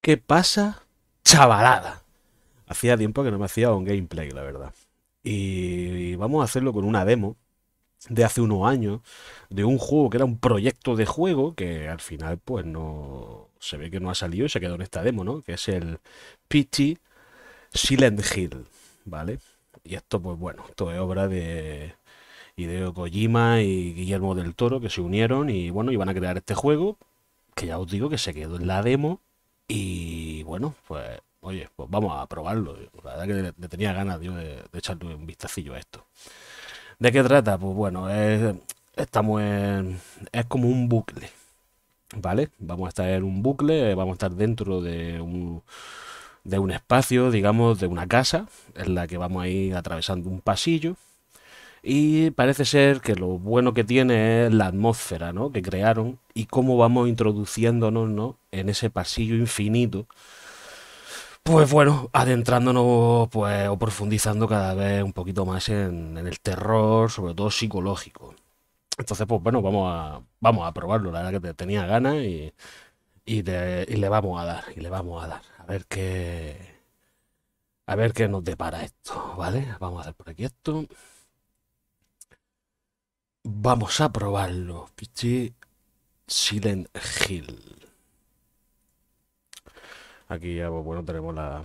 ¿Qué pasa? Chavalada. Hacía tiempo que no me hacía un gameplay, la verdad. Y vamos a hacerlo con una demo de hace unos años, de un juego que era un proyecto de juego que al final pues no se ve que no ha salido y se quedó en esta demo, ¿no? Que es el PT Silent Hill, ¿vale? Y esto pues bueno, esto es obra de Hideo Kojima y Guillermo del Toro que se unieron y bueno, iban a crear este juego que ya os digo que se quedó en la demo y bueno, pues oye, pues vamos a probarlo. La verdad que le, tenía ganas de, de, echarle un vistacillo a esto. ¿De qué trata? Pues bueno, es, estamos en, es como un bucle, ¿vale? Vamos a estar en un bucle, vamos a estar dentro de un, de un espacio, digamos, de una casa, en la que vamos a ir atravesando un pasillo. Y parece ser que lo bueno que tiene es la atmósfera ¿no? que crearon y cómo vamos introduciéndonos ¿no? en ese pasillo infinito pues bueno, adentrándonos pues, o profundizando cada vez un poquito más en, el terror, sobre todo psicológico. Entonces, pues bueno, vamos a, vamos a probarlo. La verdad que tenía ganas y, y, le vamos a dar, y le vamos a dar. A ver qué. A ver qué nos depara esto, ¿vale? Vamos a hacer por aquí esto. Vamos a probarlo. Pichi Silent Hill. Aquí ya, pues, bueno, tenemos la,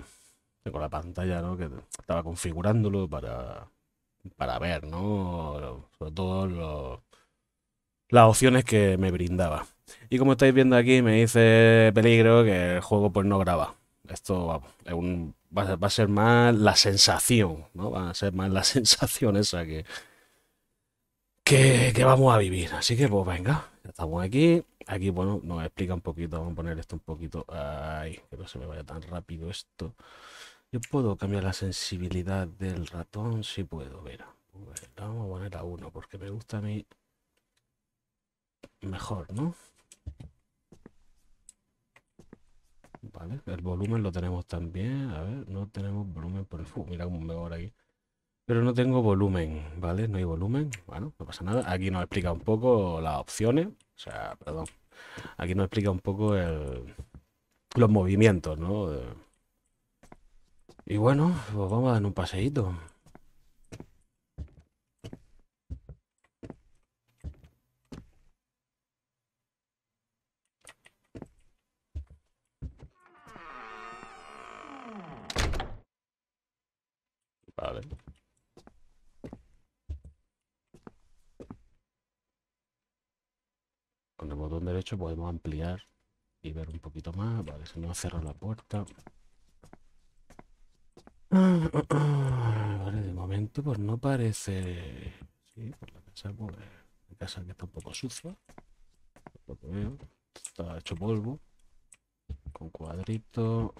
con la pantalla, ¿no? Que estaba configurándolo para, para ver, ¿no? Sobre todo las opciones que me brindaba. Y como estáis viendo aquí, me dice peligro que el juego pues no graba. Esto es un, va, a ser más la sensación, ¿no? Va a ser más la sensación esa que, que, vamos a vivir. Así que pues venga, ya estamos aquí. Aquí, bueno, nos explica un poquito. Vamos a poner esto un poquito. Ay, que no se me vaya tan rápido esto. Yo puedo cambiar la sensibilidad del ratón. Sí puedo, ver. vamos a poner a uno porque me gusta a mí mejor, ¿no? Vale, el volumen lo tenemos también. A ver, no tenemos volumen por el... Uh, mira cómo mejor aquí. Pero no tengo volumen, ¿vale? No hay volumen. Bueno, no pasa nada. Aquí nos explica un poco las opciones. O sea, perdón. Aquí nos explica un poco el, los movimientos, ¿no? Y bueno, pues vamos a dar un paseíto. Vale. Con derecho podemos ampliar y ver un poquito más. Vale, se nos ha cerrado la puerta. Vale, de momento pues no parece... Sí, por la casa, pues, la casa que está un poco sucia. Que veo. Está hecho polvo. Con cuadrito.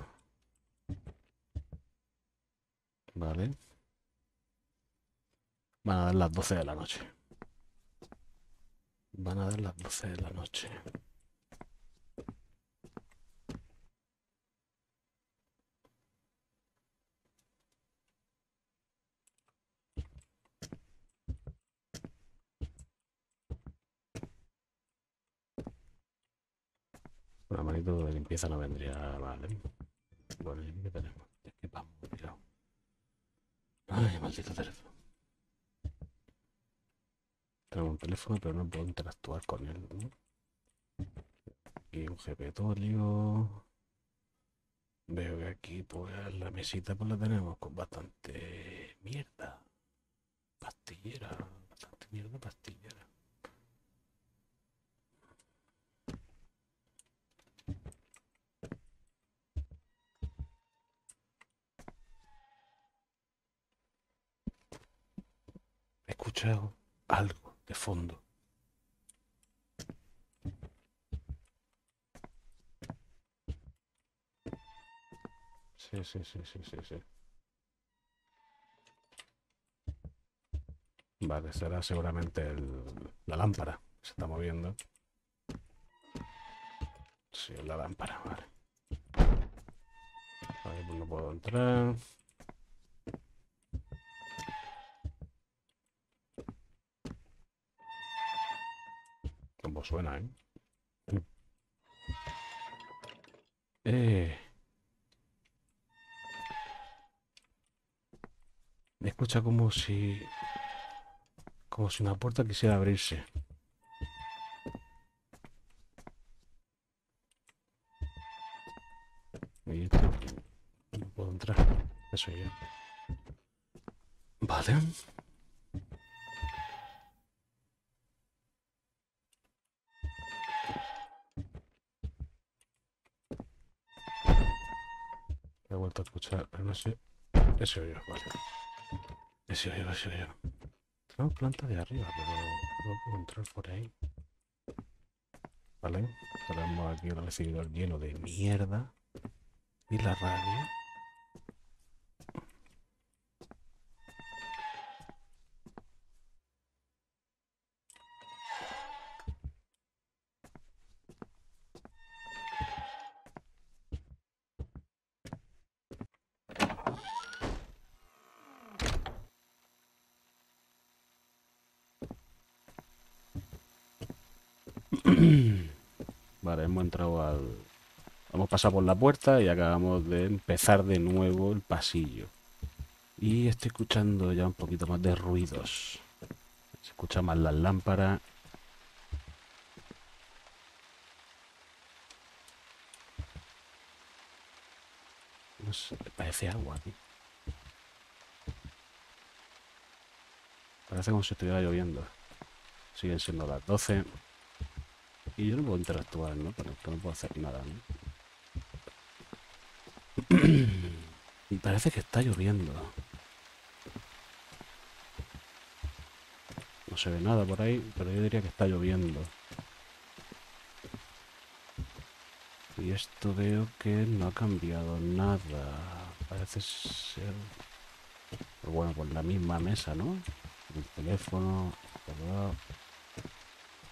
Vale. Van a dar las 12 de la noche. Van a dar las 12 de la noche. Una manito de limpieza no vendría vale. Bueno, ¿y qué tenemos? Es que vamos, tirado. Ay, maldito teléfono. Tengo un teléfono, pero no puedo interactuar con él. Y un GPTolio. Veo que aquí, pues, la mesita pues la tenemos con bastante mierda. Pastillera. Bastante mierda pastillera. He escuchado algo fondo. Sí, sí, sí, sí, sí, sí. Vale, será seguramente el, la lámpara. Se está moviendo. Sí, la lámpara, vale. Ahí pues no puedo entrar. suena, ¿eh? Eh... Me escucha como si... Como si una puerta quisiera abrirse. Y esto... No puedo entrar. Eso yo. Vale. He vuelto a escuchar, pero no sé. Ese oído, vale. Ese oído, ese oído. Tenemos planta de arriba, pero no puedo entrar por ahí. Vale. Tenemos aquí el recibidor lleno de mierda. Y la radio. Vale, hemos entrado al... Hemos pasado por la puerta y acabamos de empezar de nuevo el pasillo. Y estoy escuchando ya un poquito más de ruidos. Se escucha más las lámparas. No parece agua aquí. Parece como si estuviera lloviendo. Siguen siendo las 12. Y yo no puedo interactuar, ¿no? Pero no puedo hacer nada, ¿no? y parece que está lloviendo. No se ve nada por ahí, pero yo diría que está lloviendo. Y esto veo que no ha cambiado nada. Parece ser... bueno, por la misma mesa, ¿no? El teléfono...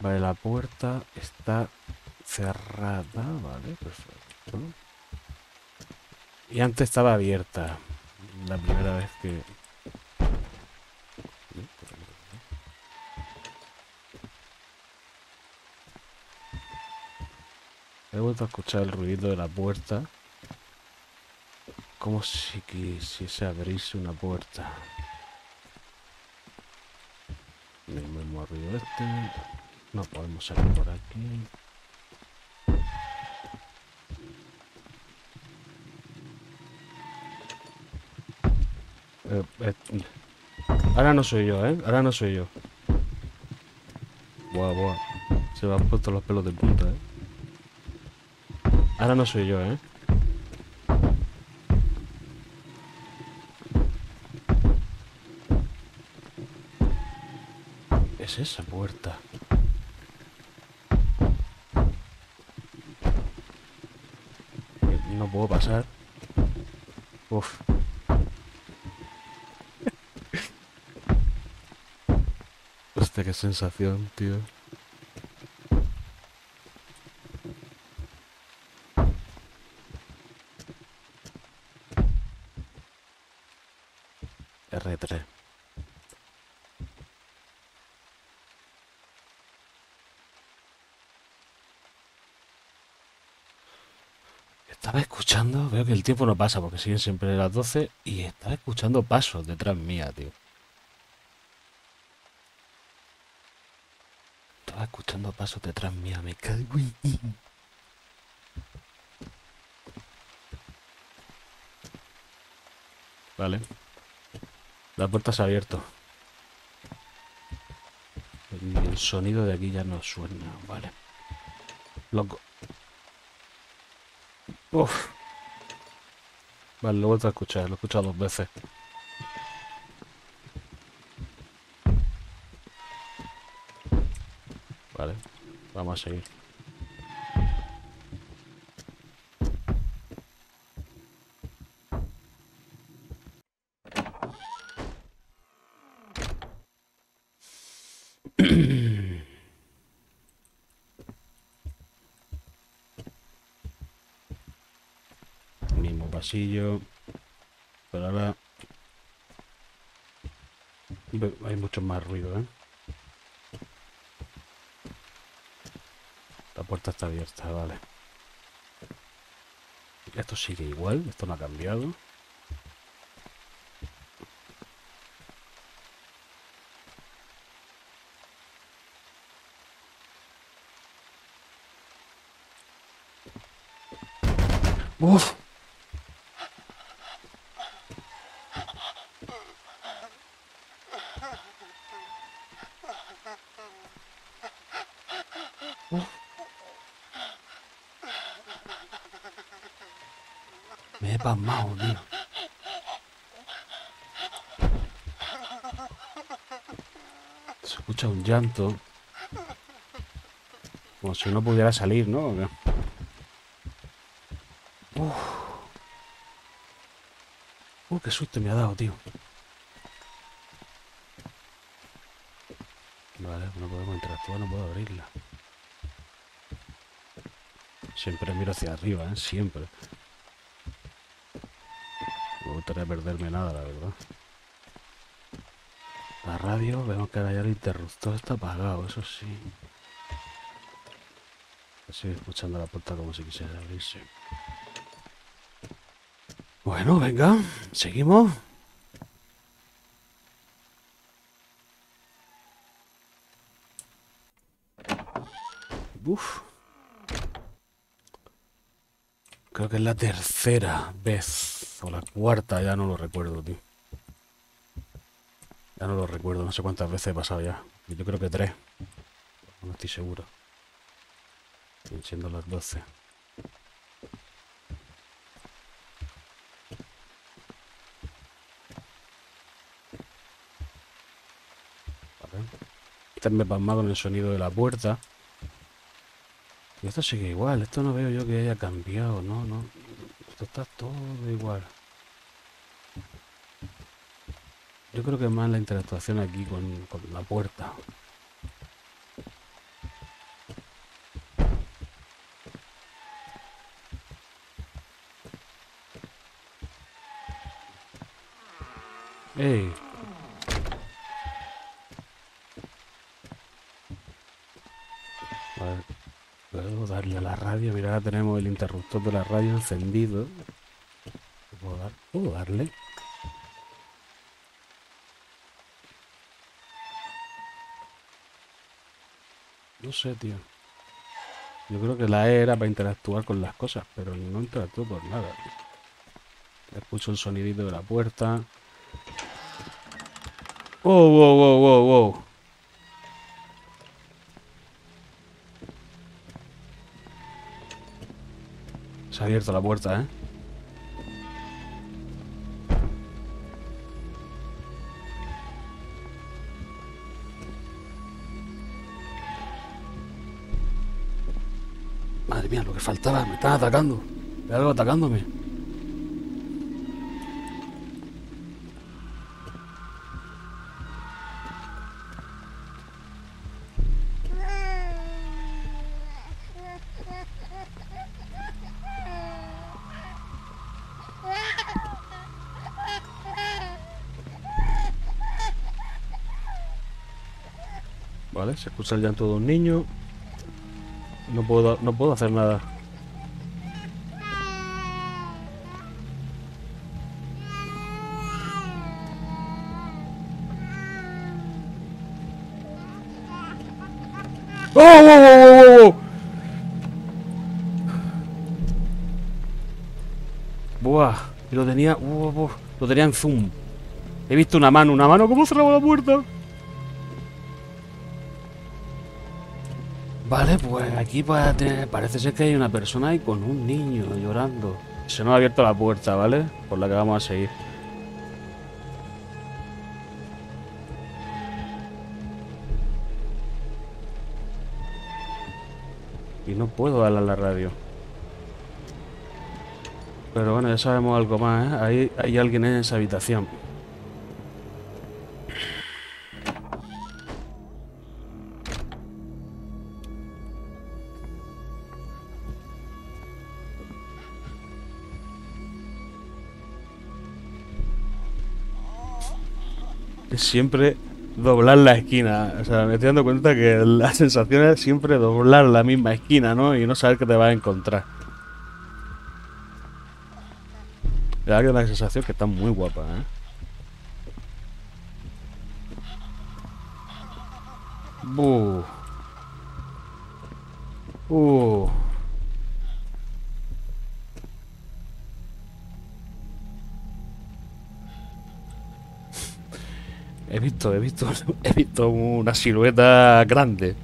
Vale, la puerta está cerrada, vale, perfecto. Y antes estaba abierta. La primera vez que... He vuelto a escuchar el ruido de la puerta. Como si quisiese abrirse una puerta. El mismo ruido este. No podemos salir por aquí. Eh, eh, ahora no soy yo, ¿eh? Ahora no soy yo. Buah, buah. Se me han puesto los pelos de punta, ¿eh? Ahora no soy yo, ¿eh? Es esa puerta. No puedo pasar. Uf. Hostia, qué sensación, tío. R3. Estaba veo que el tiempo no pasa porque siguen siempre las 12 y estaba escuchando pasos detrás mía, tío. Estaba escuchando pasos detrás mía, me cago. Vale. La puerta se ha abierto. El sonido de aquí ya no suena, vale. Loco. Uf. Vale, lo he vuelto a escuchar, lo he escuchado veces. Vale, vamos a seguir. Mismo pasillo. Pero ahora... Hay mucho más ruido, ¿eh? La puerta está abierta, vale. Esto sigue igual, esto no ha cambiado. Uf. Me he pasmado, tío. Se escucha un llanto. Como si no pudiera salir, ¿no? Uf. Uh, qué susto me ha dado, tío. Vale, no podemos interactuar, no puedo abrirla. Siempre miro hacia arriba, ¿eh? Siempre. No me gustaría perderme nada, la verdad. La radio, vemos que ahora ya el interruptor está apagado, eso sí. Estoy escuchando la puerta como si quisiera abrirse. Bueno, venga, seguimos. Uf. Creo que es la tercera vez. O la cuarta, ya no lo recuerdo, tío. Ya no lo recuerdo, no sé cuántas veces he pasado ya. Yo creo que tres. No estoy seguro. Siguen siendo las 12. Vale. Estarme pasmado con el sonido de la puerta. Y esto sigue igual, esto no veo yo que haya cambiado, no, no. Esto está todo igual. Yo creo que más la interactuación aquí con, con la puerta. ¡Ey! Vale. Puedo darle a la radio. Mira, tenemos el interruptor de la radio encendido. ¿Puedo darle? No sé, tío. Yo creo que la E era para interactuar con las cosas, pero no interactúo por nada. tío. Escucho el sonidito de la puerta. ¡Wow, wow, wow, wow, wow! Se ha abierto la puerta, ¿eh? Mía, lo que faltaba, me están atacando. Hay algo atacándome. Vale, se escucha el llanto de un niño. No puedo, no puedo hacer nada. ¡Oh, oh, oh, oh, oh! Buah, lo tenía, uh, uh, lo tenía en zoom. He visto una mano, una mano, ¿cómo cerraba la puerta? Vale, pues aquí tener- parece ser que hay una persona ahí con un niño llorando. Se nos ha abierto la puerta, ¿vale? Por la que vamos a seguir. Y no puedo darle a la radio. Pero bueno, ya sabemos algo más, ¿eh? Ahí hay alguien en esa habitación. Siempre doblar la esquina. O sea, me estoy dando cuenta que la sensación es siempre doblar la misma esquina, ¿no? Y no saber qué te vas a encontrar. La verdad que una sensación que está muy guapa, ¿eh? Buh. Uh. He visto, he visto, he visto una silueta grande.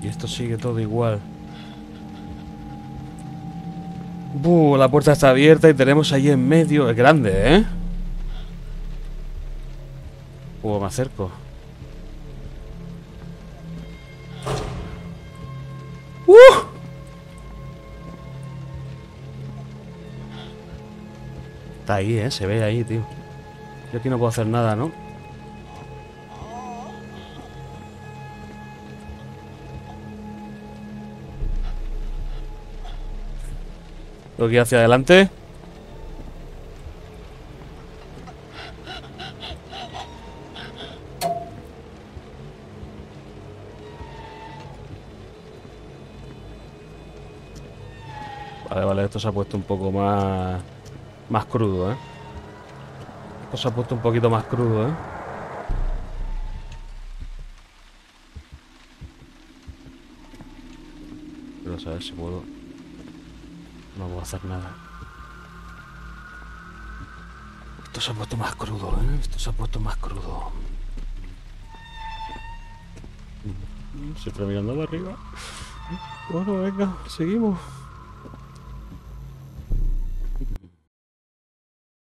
Y esto sigue todo igual. Buh, la puerta está abierta y tenemos ahí en medio. Es grande, ¿eh? Uh, me acerco. Está ahí, ¿eh? Se ve ahí, tío. Yo aquí no puedo hacer nada, ¿no? Tengo que hacia adelante. Vale, vale, esto se ha puesto un poco más... Más crudo, ¿eh? Esto se ha puesto un poquito más crudo, ¿eh? Quiero saber si puedo... No puedo hacer nada. Esto se ha puesto más crudo, ¿eh? Esto se ha puesto más crudo. Siempre mirando de arriba. Bueno, venga, seguimos.